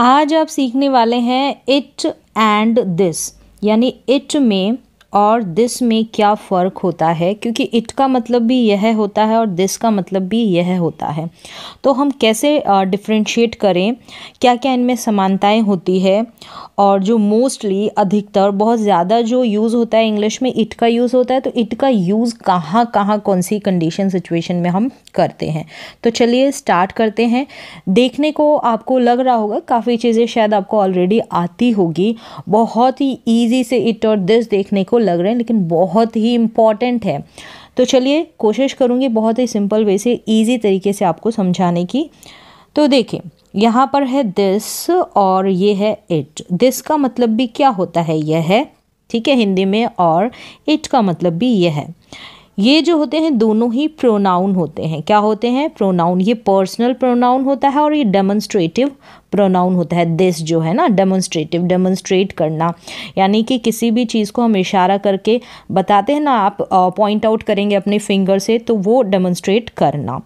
आज आप सीखने वाले हैं इट एंड दिस यानी इट में और दिस में क्या फ़र्क होता है? क्योंकि इट का मतलब भी यह होता है और दिस का मतलब भी यह होता है। तो हम कैसे डिफ्रेंशिएट करें? क्या क्या इनमें समानताएँ होती है? और जो मोस्टली अधिकतर, बहुत ज़्यादा जो यूज़ होता है इंग्लिश में इट का यूज़ होता है तो इट का यूज़ कहाँ कहाँ, कौन सी कंडीशन सिचुएशन में हम करते हैं? तो चलिए स्टार्ट करते हैं। देखने को आपको लग रहा होगा, काफ़ी चीज़ें शायद आपको ऑलरेडी आती होगी। बहुत ही ईजी से इट और दिस देखने को लग रहे हैं, लेकिन बहुत ही इंपॉर्टेंट है। तो चलिए, कोशिश करूँगी बहुत ही सिंपल वे से ईजी तरीके से आपको समझाने की। तो देखिए, यहाँ पर है दिस और ये है इट दिस का मतलब भी क्या होता है? यह है, ठीक है, हिंदी में, और इट का मतलब भी यह है। ये जो होते हैं, दोनों ही प्रोनाउन होते हैं। क्या होते हैं? प्रोनाउन ये पर्सनल प्रोनाउन होता है और ये डेमोन्स्ट्रेटिव प्रोनाउन होता है। दिस जो है ना डेमोन्स्ट्रेटिव डेमोन्स्ट्रेट करना। यानी कि किसी भी चीज़ को हम इशारा करके बताते हैं ना, आप पॉइंट आउट करेंगे अपने फिंगर से तो वो डेमोन्स्ट्रेट करना।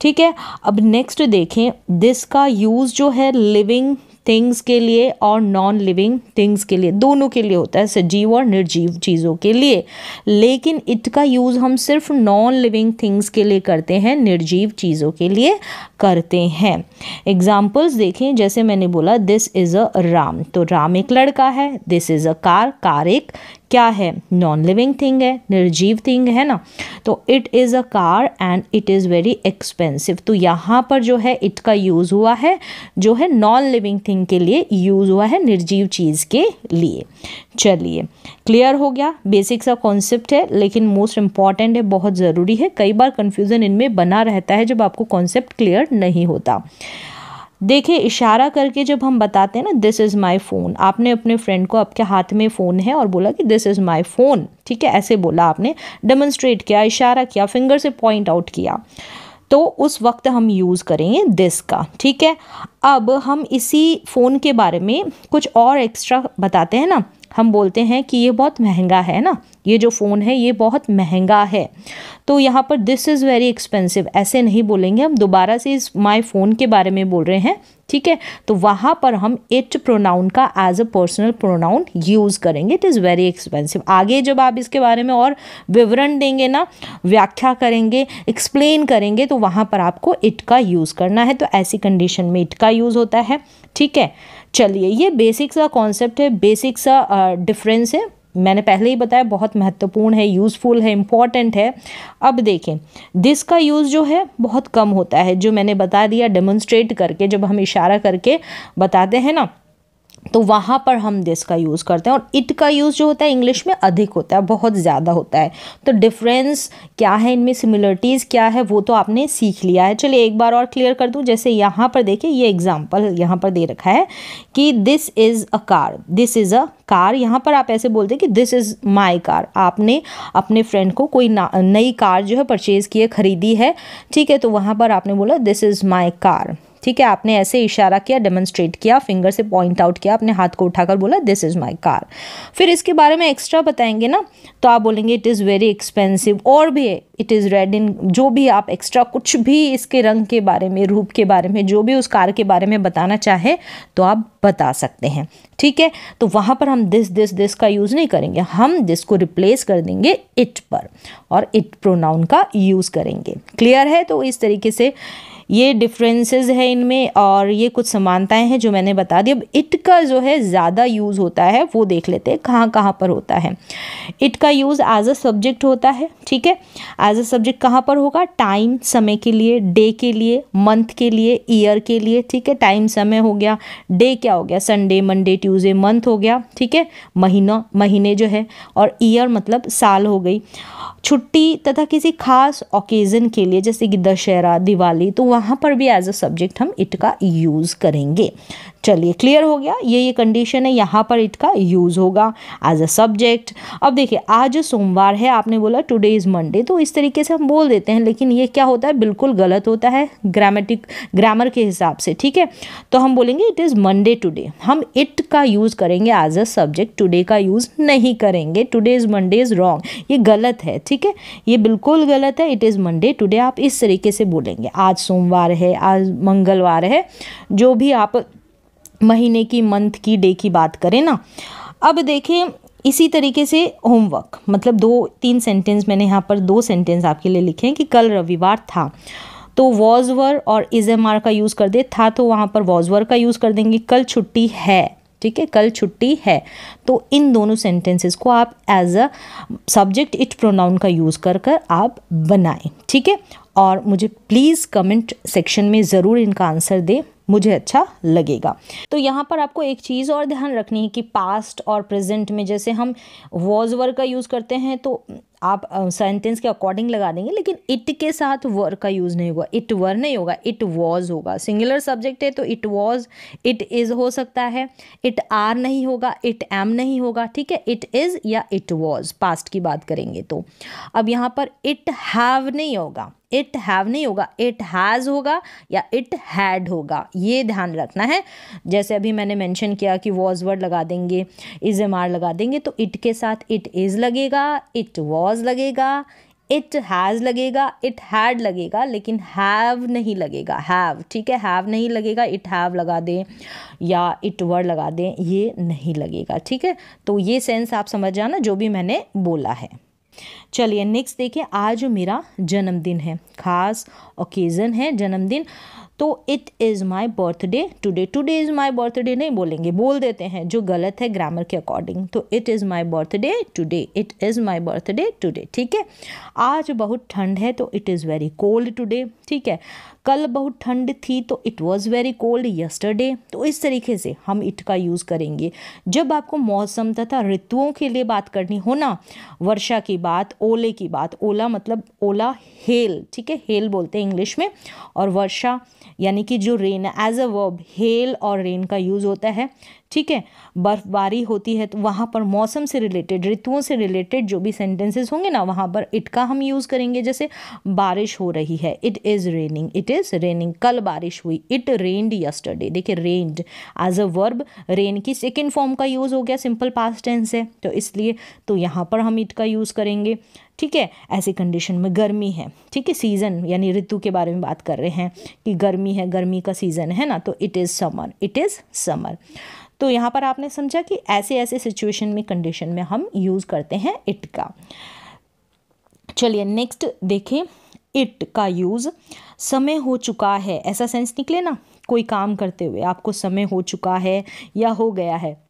ठीक है? अब नेक्स्ट देखें दिस का यूज़ जो है लिविंग थिंग्स के लिए और नॉन लिविंग थिंग्स के लिए, दोनों के लिए होता है सजीव और निर्जीव चीज़ों के लिए। लेकिन इट का यूज़ हम सिर्फ़ नॉन लिविंग थिंग्स के लिए करते हैं, निर्जीव चीज़ों के लिए करते हैं। एग्जाम्पल्स देखें, जैसे मैंने बोला दिस इज़ अ राम। तो राम एक लड़का है this is a car car एक क्या है? नॉन लिविंग थिंग है, निर्जीव थिंग है ना? तो it is a car and it is very expensive तो यहाँ पर जो है इट का यूज़ हुआ है, जो है नॉन लिविंग थिंग के लिए यूज़ हुआ है निर्जीव चीज़ के लिए। चलिए क्लियर हो गया बेसिक सा कॉन्सेप्ट है, लेकिन मोस्ट इंपॉर्टेंट है, बहुत ज़रूरी है। कई बार कन्फ्यूज़न इनमें बना रहता है जब आपको कॉन्सेप्ट क्लियर नहीं होता। देखिए, इशारा करके जब हम बताते हैं ना दिस इज़ माई फ़ोन आपने अपने फ्रेंड को आपके हाथ में फ़ोन है और बोला कि दिस इज़ माई फ़ोन ठीक है, ऐसे बोला आपने डेमोन्स्ट्रेट किया, इशारा किया फिंगर से पॉइंट आउट किया। तो उस वक्त हम यूज़ करेंगे दिस का, ठीक है? अब हम इसी फ़ोन के बारे में कुछ और एक्स्ट्रा बताते हैं ना। हम बोलते हैं कि ये बहुत महँगा है ना। ये जो फ़ोन है, ये बहुत महँगा है। तो यहाँ पर दिस इज़ वेरी एक्सपेंसिव ऐसे नहीं बोलेंगे हम। दोबारा से इस माई फ़ोन के बारे में बोल रहे हैं। ठीक है? तो वहाँ पर हम इट प्रोनाउन का as a personal pronoun use करेंगे। इट इज़ वेरी एक्सपेंसिव आगे जब आप इसके बारे में और विवरण देंगे ना, व्याख्या करेंगे एक्सप्लेन करेंगे तो वहाँ पर आपको इट का यूज़ करना है। तो ऐसी कंडीशन में इट का यूज़ होता है। ठीक है? चलिए, ये बेसिक सा कॉन्सेप्ट है। बेसिक सा डिफरेंस है। मैंने पहले ही बताया, बहुत महत्वपूर्ण है यूज़फुल है इंपॉर्टेंट है। अब देखें दिस का यूज़ जो है, बहुत कम होता है। जो मैंने बता दिया डेमोन्स्ट्रेट करके, जब हम इशारा करके बताते हैं ना तो वहाँ पर हम दिस का यूज़ करते हैं और इट का यूज़ जो होता है इंग्लिश में अधिक होता है, बहुत ज़्यादा होता है। तो डिफरेंस क्या है इनमें सिमिलरिटीज़ क्या है, वो तो आपने सीख लिया है। चलिए एक बार और क्लियर कर दूँ, जैसे यहाँ पर देखिए, ये एग्ज़ाम्पल यहाँ पर दे रखा है कि this is a car this is a car यहाँ पर आप ऐसे बोलते हैं कि दिस इज़ माई कार आपने अपने फ्रेंड को कोई नई कार जो है परचेज़ की है, ख़रीदी है, ठीक है तो वहाँ पर आपने बोला दिस इज़ माई कार ठीक है, आपने ऐसे इशारा किया डेमोन्स्ट्रेट किया फिंगर से पॉइंट आउट किया अपने हाथ को उठाकर बोला दिस इज़ माई कार फिर इसके बारे में एक्स्ट्रा बताएँगे ना तो आप बोलेंगे इट इज़ वेरी एक्सपेंसिव और भी इट इज़ रेड इन जो भी आप एक्स्ट्रा कुछ भी इसके रंग के बारे में, रूप के बारे में, जो भी उस कार के बारे में बताना चाहे तो आप बता सकते हैं। ठीक है? तो वहाँ पर हम दिस दिस दिस का यूज़ नहीं करेंगे, हम दिस को रिप्लेस कर देंगे इट पर और इट प्रोनाउन का यूज़ करेंगे। क्लियर है? तो इस तरीके से ये डिफरेंसेस है इनमें और ये कुछ समानताएँ हैं जो मैंने बता दी। अब इट का जो है ज़्यादा यूज़ होता है, वो देख लेते हैं कहाँ कहाँ पर होता है। इट का यूज़ एज अ सब्जेक्ट होता है, ठीक है? एज अ सब्जेक्ट कहाँ पर होगा? टाइम समय के लिए डे के लिए मंथ के लिए ईयर के लिए, ठीक है? टाइम समय हो गया। डे क्या हो गया? संडे मंडे ट्यूसडे मंथ हो गया, ठीक है? महीना, महीने जो है और ईयर मतलब साल हो गई। छुट्टी तथा किसी खास ओकेज़न के लिए, जैसे कि दशहरा, दिवाली तो वहाँ पर भी एज अ सब्जेक्ट हम इट का यूज़ करेंगे। चलिए क्लियर हो गया। ये ये कंडीशन है, यहाँ पर इट का यूज़ होगा एज अ सब्जेक्ट अब देखिए, आज सोमवार है, आपने बोला टुडे इज़ मंडे तो इस तरीके से हम बोल देते हैं, लेकिन ये क्या होता है? बिल्कुल गलत होता है ग्रामेटिक ग्रामर के हिसाब से, ठीक है? तो हम बोलेंगे इट इज़ मंडे टुडे हम इट का यूज़ करेंगे एज अ सब्जेक्ट टुडे का यूज़ नहीं करेंगे। Today is Monday is wrong ये गलत है, ठीक है? ये बिल्कुल गलत है इट इज़ मंडे टुडे आप इस तरीके से बोलेंगे। आज सोमवार है, आज मंगलवार है, जो भी आप महीने की मंथ की डे की बात करें ना। अब देखें, इसी तरीके से होमवर्क मतलब दो, तीन सेंटेंस मैंने यहाँ पर दो सेंटेंस आपके लिए लिखे हैं कि कल रविवार था। तो वॉज़ वर और इज़ एम आर का यूज़ कर दे। था तो वहाँ पर वॉज़ वर का यूज़ कर देंगे। कल छुट्टी है, ठीक है? कल छुट्टी है। तो इन दोनों सेंटेंसेस को आप as a subject it pronoun का यूज़ कर कर आप बनाएँ, ठीक है? और मुझे प्लीज़ कमेंट सेक्शन में ज़रूर इनका आंसर दें। मुझे अच्छा लगेगा। तो यहाँ पर आपको एक चीज़ और ध्यान रखनी है कि पास्ट और प्रेजेंट में जैसे हम वॉज़ वर का यूज़ करते हैं तो आप सेंटेंस के अकॉर्डिंग लगा देंगे, लेकिन इट के साथ वर का यूज़ नहीं होगा। इट वर नहीं होगा इट वॉज़ होगा। सिंगुलर सब्जेक्ट है तो इट वॉज़ इट इज़ हो सकता है। इट आर नहीं होगा इट एम नहीं होगा, ठीक है? इट इज़ या इट वॉज़ पास्ट की बात करेंगे तो। अब यहाँ पर इट हैव नहीं होगा। इट हैव नहीं होगा इट हैज़ होगा या इट हैड होगा, ये ध्यान रखना है। जैसे अभी मैंने मेंशन किया कि वॉज़ वर्ड लगा देंगे इज़ एम आर लगा देंगे तो इट के साथ इट इज़ लगेगा इट वॉज़ लगेगा इट हैज़ लगेगा इट हैड लगेगा, लेकिन हैव नहीं लगेगा। हैव ठीक है? हैव नहीं लगेगा इट हैव लगा दें या इट वर्ड लगा दें, ये नहीं लगेगा, ठीक है? तो ये सेंस आप समझ जाना, जो भी मैंने बोला है। चलिए नेक्स्ट देखिए, आज मेरा जन्मदिन है। खास ओकेज़न है जन्मदिन। तो it is my birthday today today is my birthday नहीं बोलेंगे, बोल देते हैं जो गलत है ग्रामर के अकॉर्डिंग तो it is my birthday today it is my birthday today ठीक है? आज बहुत ठंड है तो it is very cold today ठीक है? कल बहुत ठंड थी तो it was very cold yesterday तो इस तरीके से हम इट का यूज़ करेंगे। जब आपको मौसम तथा ऋतुओं के लिए बात करनी हो ना, वर्षा की बात, ओले की बात, ओला मतलब ओला हेल ठीक है? हेल बोलते हैं इंग्लिश में। और वर्षा, यानी कि जो rain as a verb hail और रेन का यूज़ होता है। ठीक है? बर्फबारी होती है तो वहाँ पर मौसम से रिलेटेड ऋतुओं से रिलेटेड जो भी सेंटेंसेस होंगे ना, वहाँ पर इट का हम यूज़ करेंगे। जैसे बारिश हो रही है it is raining it is raining कल बारिश हुई इट रेन्ड यस्टरडे देखिए rained as a verb rain की सेकेंड फॉर्म का यूज़ हो गया सिंपल पास्ट टेंस है तो इसलिए तो यहाँ पर हम इट का यूज़ करेंगे। ठीक है? ऐसी कंडीशन में गर्मी है, ठीक है? सीज़न यानी ऋतु के बारे में बात कर रहे हैं कि गर्मी है, गर्मी का सीज़न है ना तो it is summer it is summer तो यहाँ पर आपने समझा कि ऐसे ऐसे सिचुएशन में कंडीशन में हम यूज़ करते हैं इट का। चलिए नेक्स्ट देखें इट का यूज़ समय हो चुका है। ऐसा सेंस निकले ना? कोई काम करते हुए आपको समय हो चुका है या हो गया है।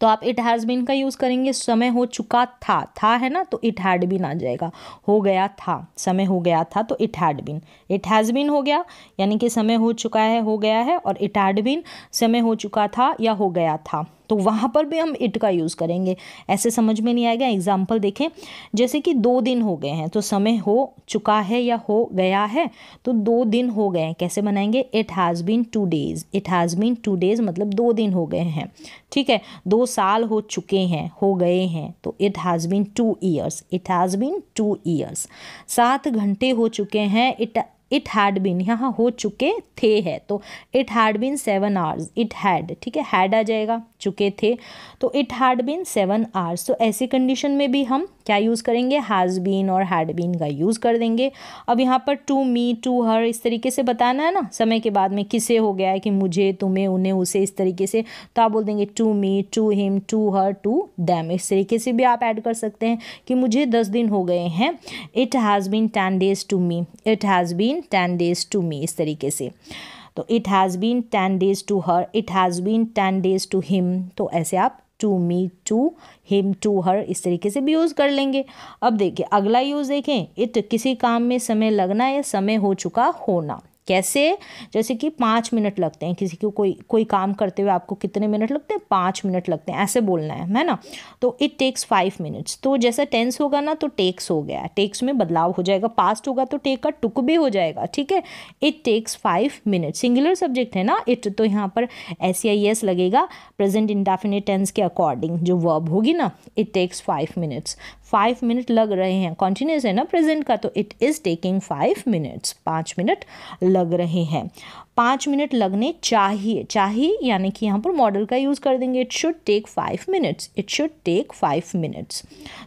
तो आप इट हैज़ बीन का यूज़ करेंगे, समय हो चुका था था है ना? तो इट हैड बीन आ जाएगा। हो गया था, समय हो गया था तो it had been it has been हो गया, यानी कि समय हो चुका है, हो गया है, और इट हैड बीन समय हो चुका था या हो गया था। तो वहाँ पर भी हम इट का यूज़ करेंगे। ऐसे समझ में नहीं आएगा। एग्ज़ाम्पल देखें। जैसे कि दो दिन हो गए हैं तो समय हो चुका है या हो गया है तो दो दिन हो गए हैं। कैसे बनाएँगे it has been two days it has been two days मतलब दो दिन हो गए हैं। ठीक है? दो साल हो चुके हैं, हो गए हैं तो it has been two years it has been two years सात घंटे हो चुके हैं। इट इट हैड बिन यहाँ हो चुके थे है। तो it had been seven hours it had ठीक है हैड आ जाएगा, चुके थे। तो it had been seven hours तो ऐसी कंडीशन में भी हम क्या यूज़ करेंगे? हैज़ बीन और हैड बीन का यूज़ कर देंगे। अब यहाँ पर टू मी टू हर इस तरीके से बताना है ना? समय के बाद में किसे हो गया है कि मुझे, तुम्हें, उन्हें, उसे इस तरीके से तो आप बोल देंगे to me to him to her to them इस तरीके से भी आप ऐड कर सकते हैं कि मुझे दस दिन हो गए हैं। It has been ten days to me it has been ten days to me इस तरीके से। तो it has been ten days to her it has been ten days to him तो ऐसे आप to me to him to her इस तरीके से भी यूज़ कर लेंगे। अब देखिए, अगला यूज़ देखें। इट किसी काम में समय लगना या समय हो चुका होना। कैसे? जैसे कि पाँच मिनट लगते हैं किसी को, कोई कोई काम करते हुए आपको कितने मिनट लगते हैं? पाँच मिनट लगते हैं, ऐसे बोलना है है ना? तो इट टेक्स फाइव मिनट्स तो जैसा टेंस होगा ना तो टेक्स हो गया टेक्स में बदलाव हो जाएगा। पास्ट होगा तो टेक का टुक भी हो जाएगा, ठीक है? It takes five minute singular subject है ना? इट तो यहाँ पर एस आई एस लगेगा। प्रेजेंट इंडेफिनिट टेंस के अकॉर्डिंग जो वर्ब होगी ना it takes five minutes five minute लग रहे हैं कॉन्टिन्यूस है ना प्रेजेंट का तो it is taking five minutes पाँच मिनट लग रहे हैं पाँच मिनट लगने चाहिए। चाहिए यानी कि यहाँ पर मॉडल का यूज़ कर देंगे। It should take five minutes it should take five minutes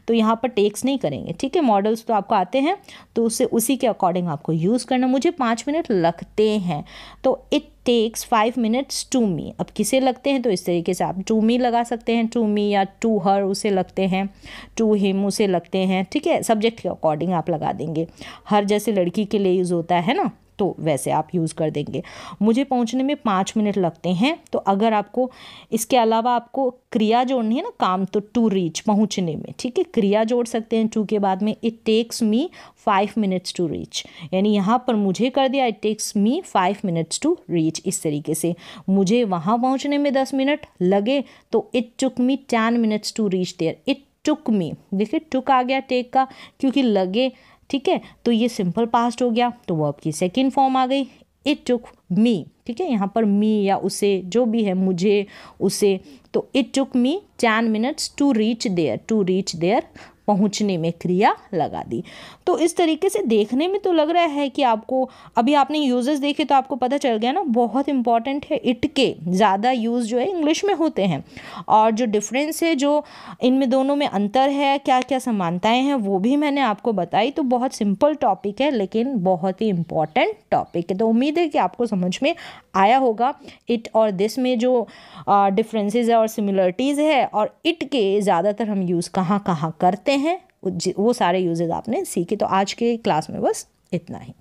तो यहाँ पर टेक्स नहीं करेंगे। ठीक है मॉडल्स तो आपको आते हैं तो उससे उसी के अकॉर्डिंग आपको यूज़ करना। मुझे पाँच मिनट लगते हैं। तो it takes five minutes to me अब किसे लगते हैं? तो इस तरीके से आप टू मी लगा सकते हैं. टू मी या टू हर उसे लगते हैं. टू हिम उसे लगते हैं. ठीक है? सब्जेक्ट के अकॉर्डिंग आप लगा देंगे. हर जैसे लड़की के लिए यूज़ होता है ना? तो वैसे आप यूज़ कर देंगे। मुझे पहुँचने में पाँच मिनट लगते हैं तो अगर आपको इसके अलावा आपको क्रिया जोड़नी है ना, काम तो टू रीच पहुँचने में, ठीक है? क्रिया जोड़ सकते हैं टू के बाद में it takes me five minutes to reach यानी यहाँ पर मुझे कर दिया it takes me five minutes to reach इस तरीके से। मुझे वहाँ पहुँचने में दस मिनट लगे तो it took me ten minutes to reach there it took me देखिए टुक आ गया टेक का, क्योंकि लगे ठीक है? तो ये सिंपल पास्ट हो गया तो वो आपकी सेकेंड फॉर्म आ गई। इट टुक मी ठीक है? यहाँ पर मी या उसे, जो भी है, मुझे, उसे। तो it took me ten minutes to reach there to reach there पहुँचने में क्रिया लगा दी। तो इस तरीके से देखने में तो लग रहा है कि आपको, अभी आपने यूजेस देखे तो आपको पता चल गया ना, बहुत इंपॉर्टेंट है इट के ज़्यादा यूज़ जो है इंग्लिश में होते हैं। और जो डिफरेंस है, जो इनमें दोनों में अंतर है क्या क्या समानताएँ हैं, वो भी मैंने आपको बताई। तो बहुत सिंपल टॉपिक है, लेकिन बहुत ही इंपॉर्टेंट टॉपिक है। तो उम्मीद है कि आपको समझ में आया होगा इट और दिस में जो डिफरेंसेस है और सिमिलरिटीज़ है। और इट के ज़्यादातर हम यूज़ कहाँ कहाँ करते हैं वो सारे यूजेज आपने सीखे तो आज के क्लास में बस इतना ही।